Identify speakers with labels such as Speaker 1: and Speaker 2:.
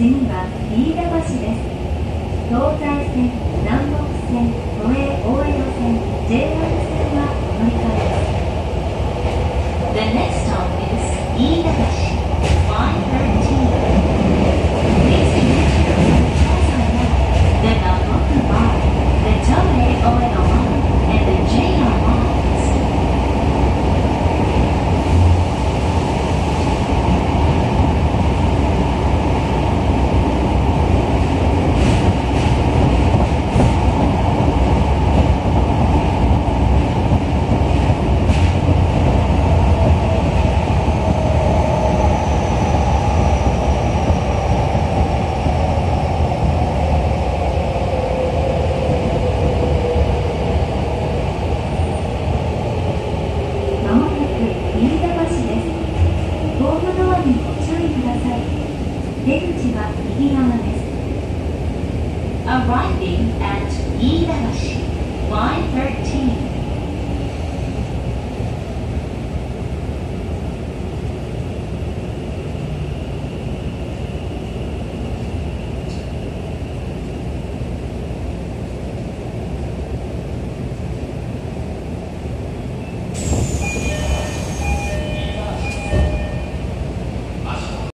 Speaker 1: 次は飯田橋です。東西線南北線都営大江戸線 JR 線は乗り換えです。ドアにご注意ください出口は右側です at 飯田橋 Y13